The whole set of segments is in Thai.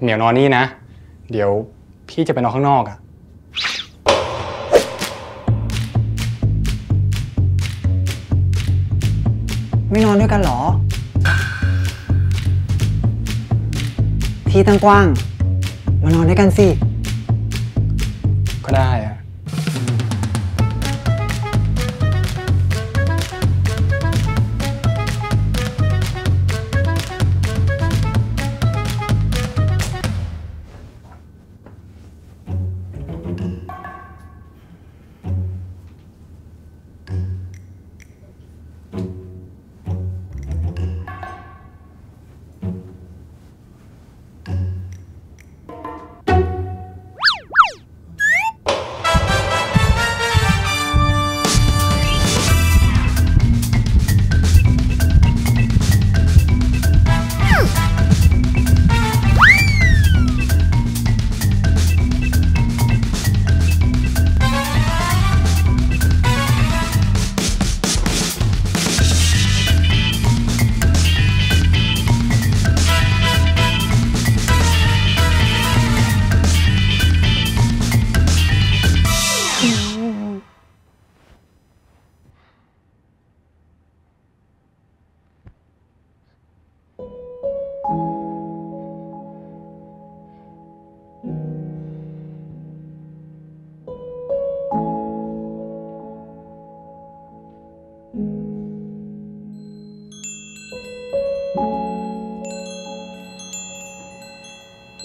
เหมียวนอนนี่นะ เดี๋ยวพี่จะไปนอนข้างนอกอะไม่นอนด้วยกันเหรอ ที่ตั้งกว้าง มานอนด้วยกันสิ ก็ได้อะ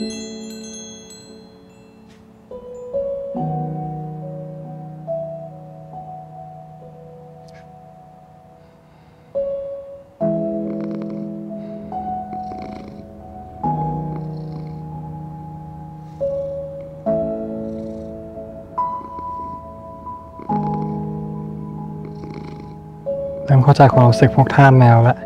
เริ่มเข้าใจความรู้สึกพวกท่าแมวแล้ว